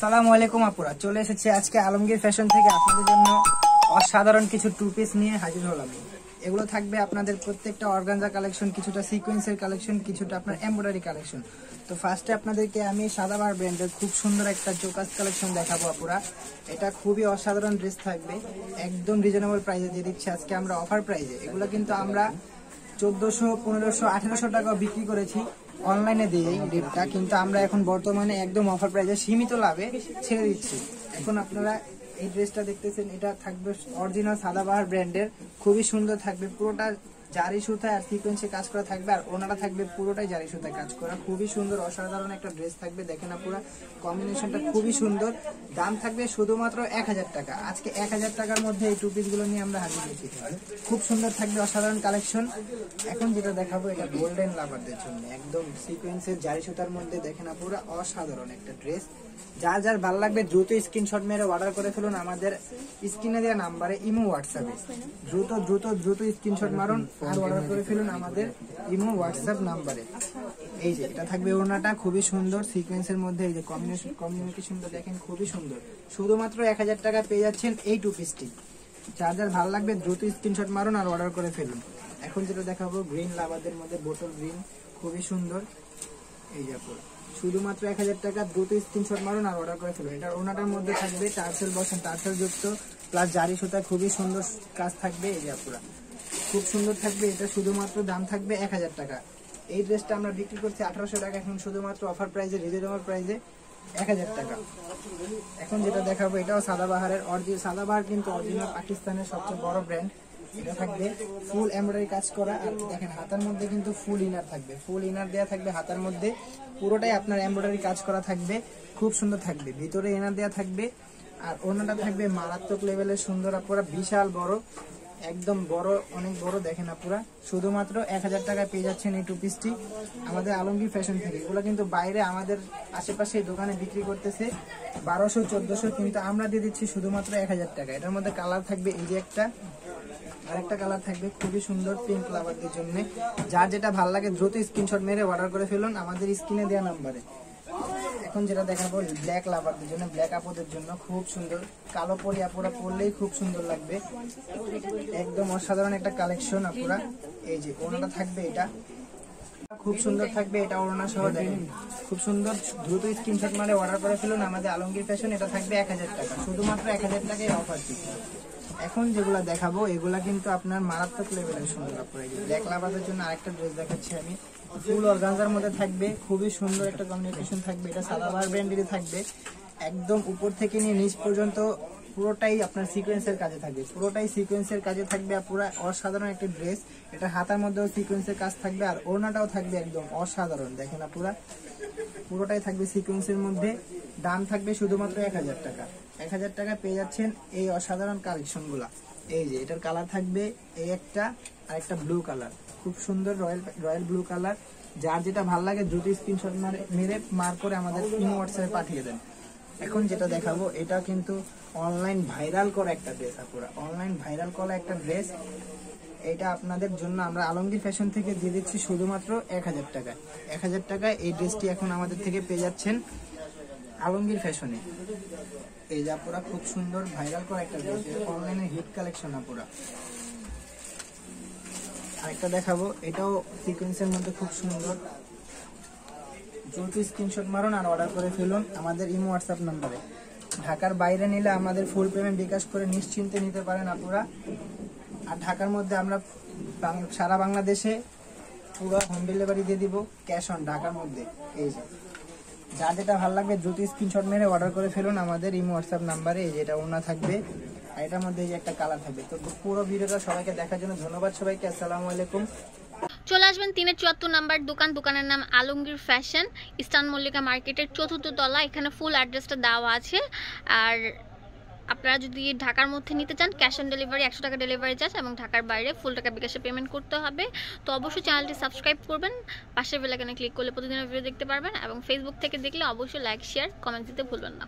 আসসালামু আলাইকুম আপুরা। চলে এসেছি আজকে আলমগীর ফ্যাশন থেকে আপনাদের জন্য অসাধারণ কিছু টু পিস নিয়ে হাজির হলাম। এগুলো থাকবে আপনাদের প্রত্যেকটা অর্গানজা কালেকশন কিছুটা সিকোয়েন্সের কালেকশন কিছুটা আপনার এমব্রয়ডারি কালেকশন তো ফার্স্টে আপনাদেরকে আমি সাদাবার ব্র্যান্ডের খুব সুন্দর একটা জোকাস কালেকশন দেখাবো আপুরা। এটা খুবই অসাধারণ ড্রেস থাকবে। একদম রিজনেবল প্রাইসে দিয়ে দিচ্ছি আজকে আমরা অফার প্রাইসে এগুলো কিন্তু আমরা চোদ্দশো, পনেরোশো, আঠেরোশো টাকা বিক্রি করেছি। অনলাইনে দিয়ে এই রেটটা কিন্তু আমরা এখন বর্তমানে একদম অফার প্রাইসে সীমিত লাভে ছেড়ে দিচ্ছি। এখন আপনারা এই ড্রেসটা দেখতেছেন, এটা থাকবে অরিজিনাল সাদাবাহার ব্র্যান্ডের খুবই সুন্দর থাকবে, পুরোটা জারি সুতায় আর সিকোয়েন্সে কাজ করা থাকবে, আর ওনারা থাকবে পুরোটাই জারি সুতায় কাজ করা। খুবই সুন্দর, অসাধারণ একটা ড্রেস থাকবে দেখেন না পুরো। কম্বিনেশনটা খুবই সুন্দর। দাম থাকবে শুধুমাত্র এক হাজার টাকা। আজকে এক হাজার টাকার মধ্যে এই টু পিসগুলো নিয়ে আমরা হাজির হয়েছি। খুব সুন্দর থাকবে, অসাধারণ কালেকশন এখন যেটা দেখাবো, এটা গোল্ডেন লাভারদের জন্য। একদম সিকোয়েন্সের জারি সুতার মধ্যে দেখেন না পুরো অসাধারণ একটা ড্রেস যার যার ভালো লাগবে দ্রুত স্ক্রিনশট মেরে অর্ডার করে ফেলুন আমাদের স্ক্রিনে দেওয়া নাম্বারে ইমো হোয়াটসঅ্যাপে দ্রুত দ্রুত দ্রুত স্ক্রিনশট মারুন। আর অর্ডার করে ফেলুন আমাদের ইমো হোয়াটসঅ্যাপ নাম্বারে। এই যে এটা থাকবে ওড়নাটা খুবই সুন্দর সিকোয়েন্সের মধ্যে এই যে কম্বিনেশন কমিউনিকেশনটা দেখেন খুবই সুন্দর। শুধুমাত্র এক হাজার টাকা পেয়ে যাচ্ছেন এই টু। পিসটি চার্জার ভালো লাগবে দ্রুত স্ক্রিনশট মারুন আর অর্ডার করে ফেলুন। এখন যেটা দেখাবো গ্রিন লাভাদের মধ্যে বোতল গ্রিন খুবই সুন্দর। এই যে শুধুমাত্র এক হাজার টাকা দ্রুত স্ক্রিনশট মারুন আর অর্ডার করে ফেলুন। এটা ওনাটার মধ্যে থাকবে টার্সেল বসেন টার্সেল যুক্ত প্লাস জারি সুতা খুবই সুন্দর কাজ থাকবে এই যে খুব সুন্দর থাকবে, এটা শুধুমাত্র দাম থাকবে এক হাজার টাকা। এই ড্রেসটা আমরা বিক্রি করছি আঠারোশো টাকা, এখন শুধুমাত্র অফার প্রাইসে রিজনেবল প্রাইজে এক হাজার টাকা। এখন যেটা দেখাবো, এটাও সাদাবাহারের অরিজিনাল সাদাবাহার কিন্তু অরিজিনাল পাকিস্তানের সবচেয়ে বড় ব্র্যান্ড এটা থাকবে ফুল এমব্রয়ডারি কাজ করা, আর দেখেন হাতার মধ্যে কিন্তু ফুল ইনার থাকবে। ফুল ইনার দেওয়া থাকবে হাতার মধ্যে, পুরোটাই আপনার এমব্রয়ডারি কাজ করা থাকবে, খুব সুন্দর থাকবে। ভিতরে ইনার দেওয়া থাকবে, আর অন্যটা থাকবে মারাত্মক লেভেলের সুন্দর আপুরা বিশাল বড়। একদম বড়, অনেক বড় দেখেন আপুরা। শুধুমাত্র এক হাজার টাকায় পেয়ে যাচ্ছেন এই টু পিসটি আমাদের আলমগীর ফ্যাশন থেকে। এগুলো কিন্তু বাইরে আমাদের আশেপাশে দোকানে বিক্রি করতেছে বারোশো, চোদ্দশো, কিন্তু আমরা দিয়ে দিচ্ছি শুধুমাত্র এক হাজার টাকা। এটার মধ্যে কালার থাকবে এই যে একটা। আরেকটা কালার থাকবে খুবই সুন্দর পিঙ্ক লাভারদের জন্য। যার যেটা ভালো লাগে, দ্রুত স্ক্রিনশট মেরে অর্ডার করে ফেলুন। আমাদের স্ক্রিনে দেওয়া নাম্বারে এখন যেটা দেখাবো ব্ল্যাক লাভারদের জন্য ব্ল্যাক আপুদের জন্য খুব সুন্দর। কালো পরি আপুরা পরলেই খুব সুন্দর লাগবে। একদম অসাধারণ একটা কালেকশন আপুরা। এই যে ওনাটা থাকবে এটা। খুব সুন্দর থাকবে এটা ওড়না সহ, দেখেন। খুব সুন্দর, দ্রুত স্ক্রিনশট মারে অর্ডার করে ফেলুন। আমাদের আলমগীর ফ্যাশন এটা থাকবে এক হাজার টাকা। শুধুমাত্র এক হাজার টাকায় অফার দিচ্ছে। এখন যেগুলা দেখাবো, এগুলা কিন্তু আপনার মারাত্মক লেভেলের সুন্দর এই ব্ল্যাক লাভারের জন্য আরেকটা ড্রেস দেখাচ্ছি আমি। ফুল অর্গানজার মধ্যে থাকবে, খুবই সুন্দর একটা কমিউনিকেশন থাকবে, এটা সাদাবার ব্র্যান্ডেরই থাকবে। একদম উপর থেকে নিয়ে নিচ পর্যন্ত পুরোটাই আপনার সিকোয়েন্সের কাজে থাকবে। পুরোটাই সিকোয়েন্সের কাজে থাকবে পুরো অসাধারণ একটা ড্রেস এটা হাতার মধ্যেও সিকোয়েন্সের কাজ থাকবে আর ওড়নাটাও থাকবে একদম অসাধারণ, দেখেন পুরা পুরোটাই থাকবে সিকোয়েন্সের মধ্যে। দাম থাকবে শুধুমাত্র এক হাজার টাকা। এক হাজার টাকা পেয়ে যাচ্ছেন এই অসাধারণ কালেকশনগুলা। এই যে, এটার কালার থাকবে এই একটা আর একটা ব্লু কালার খুব সুন্দর রয়্যাল রয়্যাল ব্লু কালার। যার যেটা ভালো লাগে দ্রুত স্ক্রিনশট মেরে মার করে আমাদের ইমো হোয়াটসঅ্যাপে পাঠিয়ে দেন। এখন যেটা দেখাবো এটা কিন্তু অনলাইন ভাইরাল করা একটা ড্রেস আপুরা। অনলাইন ভাইরাল করা একটা ড্রেস এটা আপনাদের জন্য আমরা আলমগীর ফ্যাশন থেকে দিয়ে দিচ্ছি শুধুমাত্র এক হাজার টাকায়। এক হাজার টাকায় এই ড্রেসটি এখন আমাদের থেকে পেয়ে যাচ্ছেন আলমগীর ফ্যাশনে এই যে আপুরা খুব সুন্দর ভাইরাল করা একটা ড্রেস অনলাইনে হিট কালেকশন আপুরা। আরেকটা দেখাবো। এটাও সিকোয়েন্সের মধ্যে খুব সুন্দর। দ্রুত স্ক্রিনশট মারুন আর অর্ডার করে ফেলুন আমাদের ইমো হোয়াটসঅ্যাপ নাম্বারে। ঢাকার বাইরে নিলে আমাদের ফুল পেমেন্ট বিকাশ করে নিশ্চিন্তে নিতে পারেন আপনারা আর ঢাকার মধ্যে আমরা সারা বাংলাদেশে পুরো হোম ডেলিভারি দিয়ে দিব ক্যাশ অন ঢাকার মধ্যে। এই যে। যা যেটা ভালো লাগবে দ্রুত স্ক্রিনশট মেরে অর্ডার করে ফেলুন আমাদের ইমো হোয়াটসঅ্যাপ নাম্বারে। এই যেটা ওনা থাকবে। এটার মধ্যে একটা কালার থাকবে। তো পুরো ভিডিওটা সবাইকে দেখার জন্য ধন্যবাদ সবাইকে, আসসালামু আলাইকুম। চলে আসবেন তিনের চুয়াত্তর নাম্বার দোকান, দোকানের নাম আলমগীর ফ্যাশন, ইস্টার্ন মল্লিকা মার্কেটের চতুর্থ তলা, এখানে ফুল অ্যাড্রেসটা দেওয়া আছে। আর আপনারা যদি ঢাকার মধ্যে নিতে চান ক্যাশ অন ডেলিভারি একশো টাকা ডেলিভারি চার্জ এবং ঢাকার বাইরে ফুল টাকা বিকাশে পেমেন্ট করতে হবে। তো অবশ্যই চ্যানেলটি সাবস্ক্রাইব করবেন পাশের বেলাকানে ক্লিক করলে প্রতিদিনের ভিডিও দেখতে পারবেন এবং ফেসবুক থেকে দেখলে অবশ্যই লাইক শেয়ার কমেন্ট দিতে ভুলবেন না।